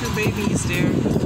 two babies there.